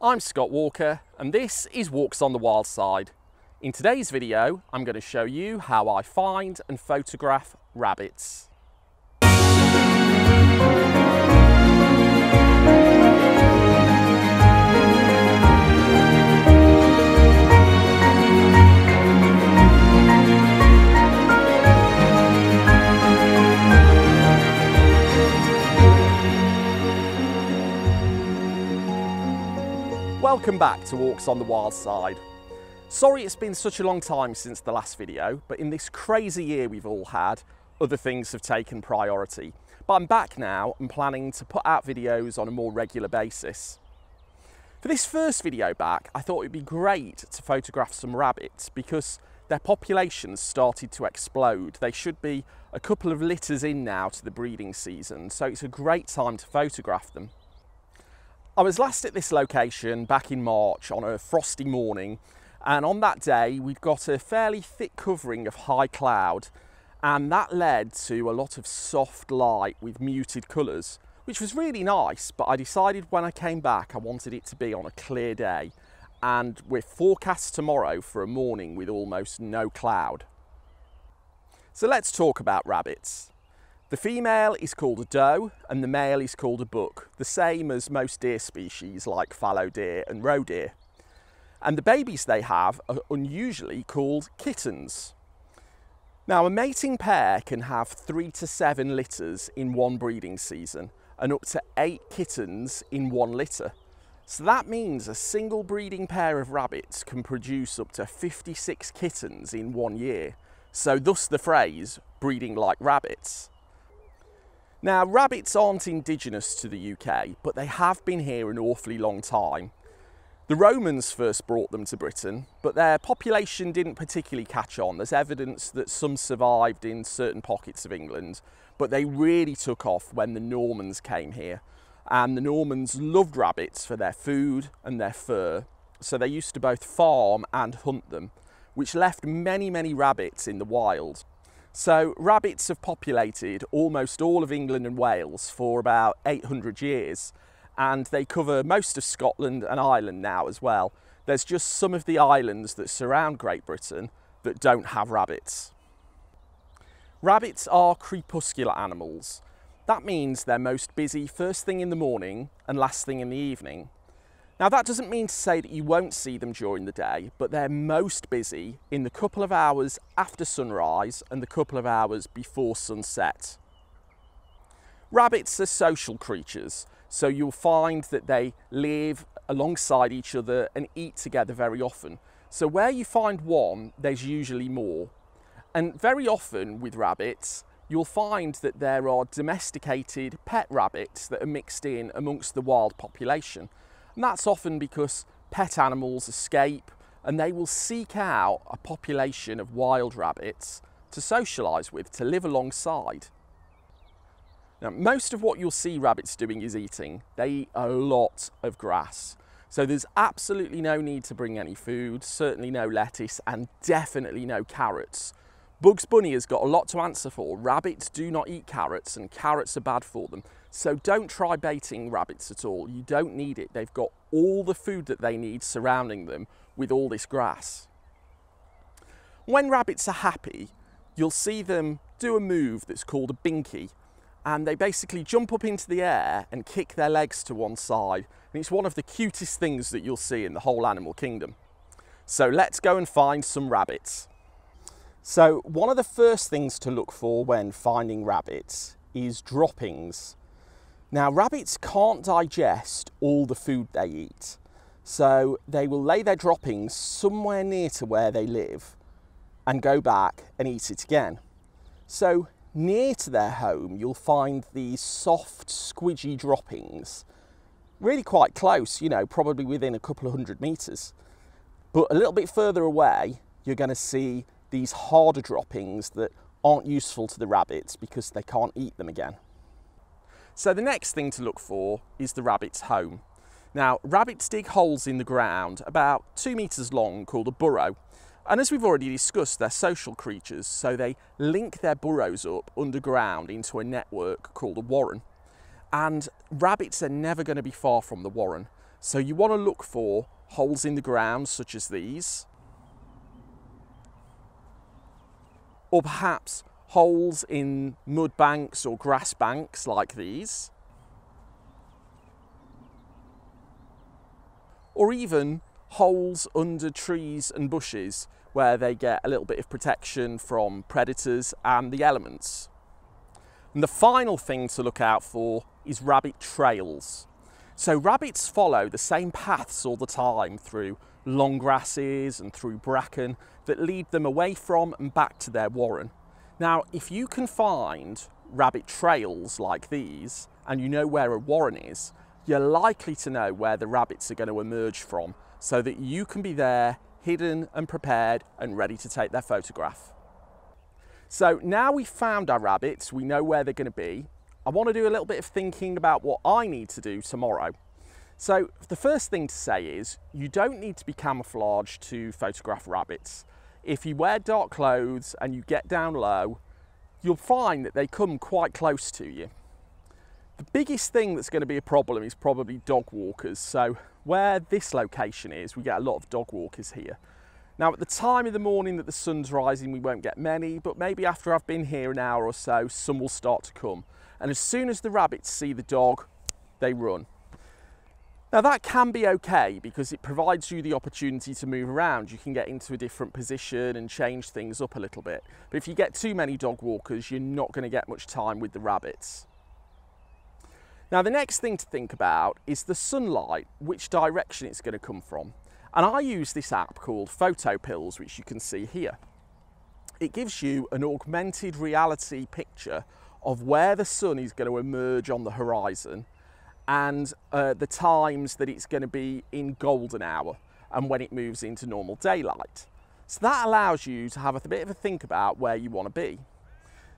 I'm Scott Walker and this is Walks on the Wild Side. In today's video, I'm going to show you how I find and photograph rabbits. Welcome back to Walks on the Wild Side. Sorry it's been such a long time since the last video, but in this crazy year we've all had, other things have taken priority. But I'm back now and planning to put out videos on a more regular basis. For this first video back, I thought it'd be great to photograph some rabbits because their populations started to explode. They should be a couple of litters in now to the breeding season, so it's a great time to photograph them. I was last at this location back in March on a frosty morning and on that day we'd got a fairly thick covering of high cloud and that led to a lot of soft light with muted colours which was really nice but I decided when I came back I wanted it to be on a clear day and we're forecast tomorrow for a morning with almost no cloud. So let's talk about rabbits. The female is called a doe and the male is called a buck, the same as most deer species like fallow deer and roe deer. And the babies they have are unusually called kittens. Now a mating pair can have three to seven litters in one breeding season and up to eight kittens in one litter. So that means a single breeding pair of rabbits can produce up to 56 kittens in one year. So thus the phrase breeding like rabbits. Now, rabbits aren't indigenous to the UK, but they have been here an awfully long time. The Romans first brought them to Britain, but their population didn't particularly catch on. There's evidence that some survived in certain pockets of England, but they really took off when the Normans came here. And the Normans loved rabbits for their food and their fur, so they used to both farm and hunt them, which left many, many rabbits in the wild. So rabbits have populated almost all of England and Wales for about 800 years and they cover most of Scotland and Ireland now as well. There's just some of the islands that surround Great Britain that don't have rabbits. Rabbits are crepuscular animals. That means they're most busy first thing in the morning and last thing in the evening. Now that doesn't mean to say that you won't see them during the day, but they're most busy in the couple of hours after sunrise and the couple of hours before sunset. Rabbits are social creatures, so you'll find that they live alongside each other and eat together very often. So where you find one, there's usually more. And very often with rabbits, you'll find that there are domesticated pet rabbits that are mixed in amongst the wild population. And that's often because pet animals escape and they will seek out a population of wild rabbits to socialise with, to live alongside. Now, most of what you'll see rabbits doing is eating. They eat a lot of grass. So there's absolutely no need to bring any food, certainly no lettuce, and definitely no carrots. Bugs Bunny has got a lot to answer for. Rabbits do not eat carrots and carrots are bad for them. So don't try baiting rabbits at all. You don't need it. They've got all the food that they need surrounding them with all this grass. When rabbits are happy, you'll see them do a move that's called a binky. And they basically jump up into the air and kick their legs to one side. And it's one of the cutest things that you'll see in the whole animal kingdom. So let's go and find some rabbits. So one of the first things to look for when finding rabbits is droppings. Now rabbits can't digest all the food they eat, so they will lay their droppings somewhere near to where they live and go back and eat it again. So near to their home you'll find these soft squidgy droppings really quite close, you know, probably within a couple of hundred metres. But a little bit further away you're going to see these harder droppings that aren't useful to the rabbits because they can't eat them again. So the next thing to look for is the rabbit's home. Now, rabbits dig holes in the ground about two metres long called a burrow. And as we've already discussed, they're social creatures, so they link their burrows up underground into a network called a warren. And rabbits are never going to be far from the warren. So you want to look for holes in the ground such as these, or perhaps holes in mud banks or grass banks like these, or even holes under trees and bushes where they get a little bit of protection from predators and the elements. And the final thing to look out for is rabbit trails. So rabbits follow the same paths all the time through long grasses and through bracken that lead them away from and back to their warren. Now, if you can find rabbit trails like these and you know where a warren is, you're likely to know where the rabbits are going to emerge from so that you can be there hidden and prepared and ready to take their photograph. So now we've found our rabbits, we know where they're going to be. I want to do a little bit of thinking about what I need to do tomorrow. So the first thing to say is you don't need to be camouflaged to photograph rabbits. If you wear dark clothes and you get down low, you'll find that they come quite close to you. The biggest thing that's going to be a problem is probably dog walkers. So where this location is, we get a lot of dog walkers here. Now at the time of the morning that the sun's rising, we won't get many, but maybe after I've been here an hour or so, some will start to come. And as soon as the rabbits see the dog, they run. Now that can be okay because it provides you the opportunity to move around. You can get into a different position and change things up a little bit. But if you get too many dog walkers, you're not going to get much time with the rabbits. Now the next thing to think about is the sunlight, which direction it's going to come from. And I use this app called PhotoPills, which you can see here. It gives you an augmented reality picture of where the sun is going to emerge on the horizon and uh, the times that it's going to be in golden hour and when it moves into normal daylight. So that allows you to have a bit of a think about where you want to be.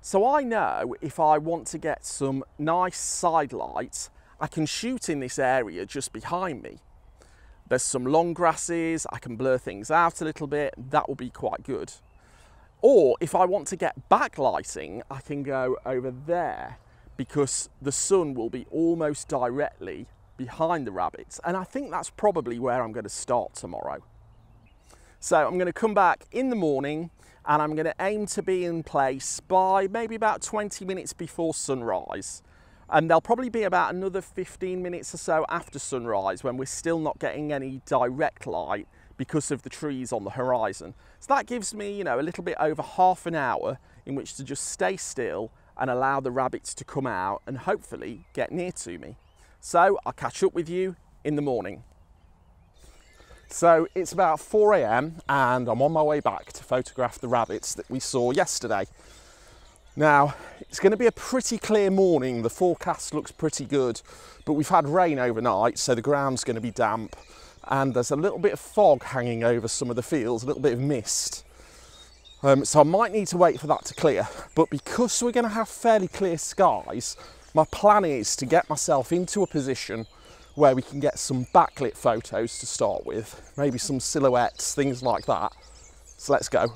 So I know if I want to get some nice side lights, I can shoot in this area just behind me. There's some long grasses, I can blur things out a little bit, that will be quite good. Or if I want to get backlighting, I can go over there because the sun will be almost directly behind the rabbits. And I think that's probably where I'm going to start tomorrow. So I'm going to come back in the morning and I'm going to aim to be in place by maybe about 20 minutes before sunrise. And there'll probably be about another 15 minutes or so after sunrise when we're still not getting any direct light because of the trees on the horizon. So that gives me, you know, a little bit over half an hour in which to just stay still and allow the rabbits to come out and hopefully get near to me. So I'll catch up with you in the morning. So it's about 4 a.m. and I'm on my way back to photograph the rabbits that we saw yesterday. Now, it's going to be a pretty clear morning. The forecast looks pretty good, but we've had rain overnight, so the ground's going to be damp and there's a little bit of fog hanging over some of the fields, a little bit of mist. Um, so I might need to wait for that to clear. But because we're going to have fairly clear skies, my plan is to get myself into a position where we can get some backlit photos to start with, maybe some silhouettes, things like that. So let's go.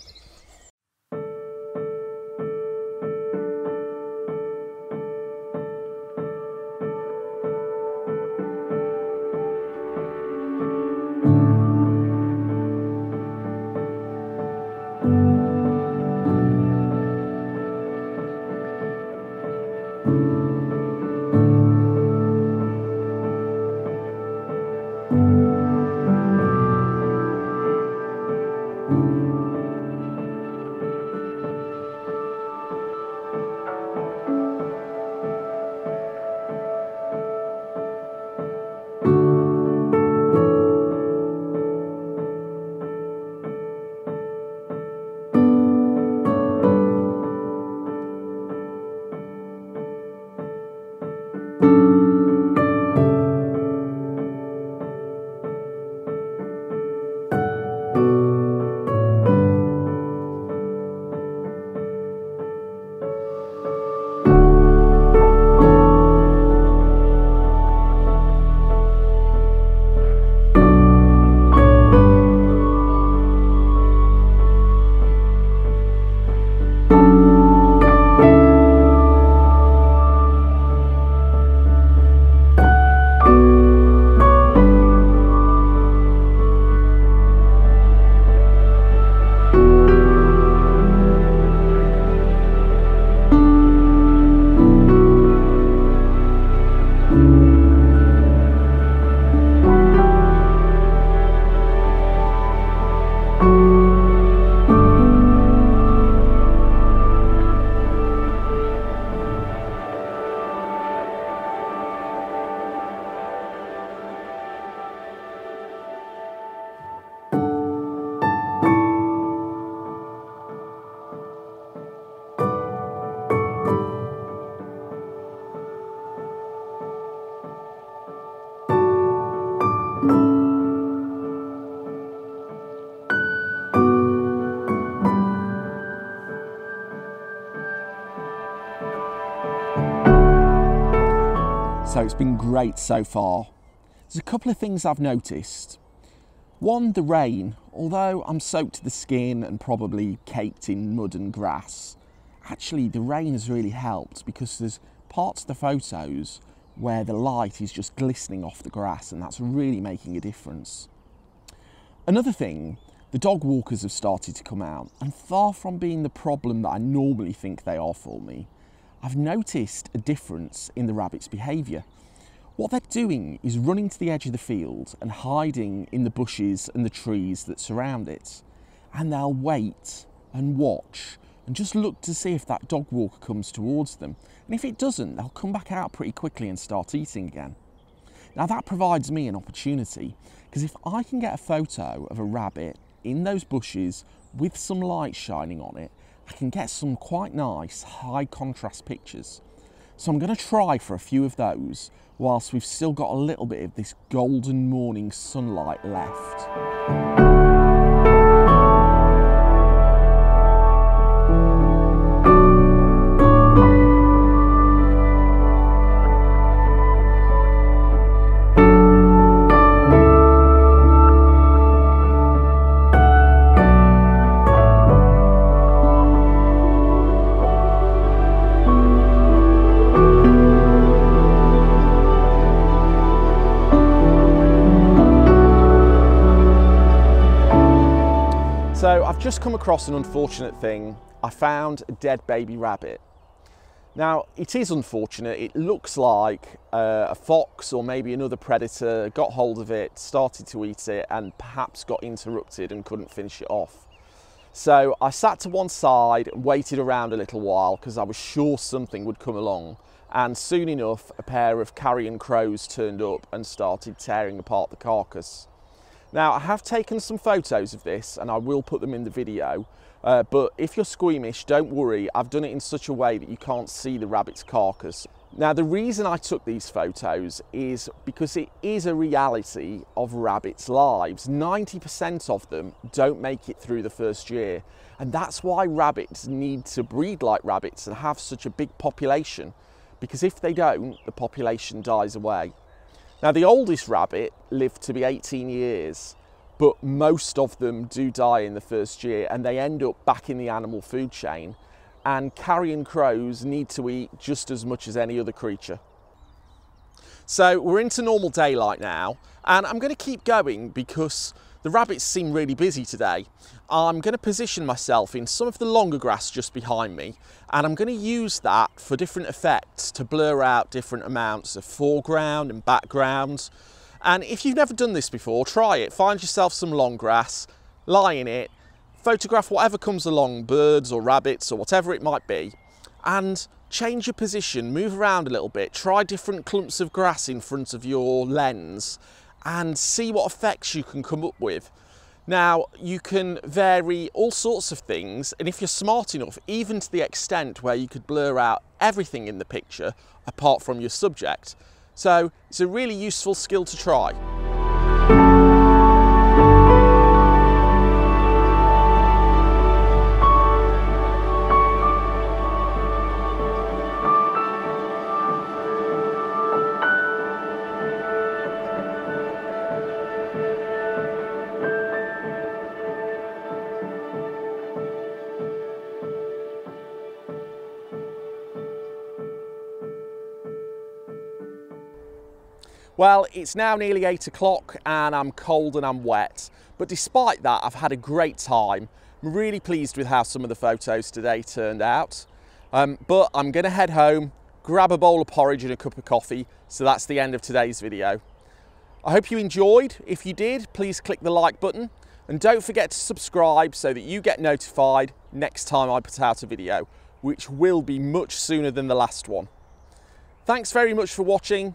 So it's been great so far. There's a couple of things I've noticed. One, the rain. Although I'm soaked to the skin and probably caked in mud and grass, actually the rain has really helped because there's parts of the photos where the light is just glistening off the grass and that's really making a difference. Another thing, the dog walkers have started to come out and far from being the problem that I normally think they are for me, I've noticed a difference in the rabbit's behaviour. What they're doing is running to the edge of the field and hiding in the bushes and the trees that surround it. And they'll wait and watch and just look to see if that dog walker comes towards them. And if it doesn't, they'll come back out pretty quickly and start eating again. Now that provides me an opportunity because if I can get a photo of a rabbit in those bushes with some light shining on it, I can get some quite nice high contrast pictures. So I'm going to try for a few of those whilst we've still got a little bit of this golden morning sunlight left. So I've just come across an unfortunate thing. I found a dead baby rabbit. Now, it is unfortunate. It looks like uh, a fox or maybe another predator got hold of it, started to eat it, and perhaps got interrupted and couldn't finish it off. So I sat to one side and waited around a little while because I was sure something would come along. And soon enough, a pair of carrion crows turned up and started tearing apart the carcass. Now I have taken some photos of this and I will put them in the video, uh, but if you're squeamish, don't worry, I've done it in such a way that you can't see the rabbit's carcass. Now the reason I took these photos is because it is a reality of rabbits' lives. 90% of them don't make it through the first year and that's why rabbits need to breed like rabbits and have such a big population because if they don't, the population dies away. Now the oldest rabbit lived to be 18 years, but most of them do die in the first year and they end up back in the animal food chain and carrion crows need to eat just as much as any other creature. So we're into normal daylight now and I'm going to keep going because the rabbits seem really busy today. I'm going to position myself in some of the longer grass just behind me and I'm going to use that for different effects to blur out different amounts of foreground and background. And if you've never done this before, try it. Find yourself some long grass, lie in it, photograph whatever comes along, birds or rabbits or whatever it might be, and change your position, move around a little bit, try different clumps of grass in front of your lens and see what effects you can come up with. Now, you can vary all sorts of things, and if you're smart enough, even to the extent where you could blur out everything in the picture apart from your subject. So it's a really useful skill to try. Well, it's now nearly eight o'clock and I'm cold and I'm wet. But despite that, I've had a great time. I'm really pleased with how some of the photos today turned out. Um, but I'm gonna head home, grab a bowl of porridge and a cup of coffee. So that's the end of today's video. I hope you enjoyed. If you did, please click the like button and don't forget to subscribe so that you get notified next time I put out a video, which will be much sooner than the last one. Thanks very much for watching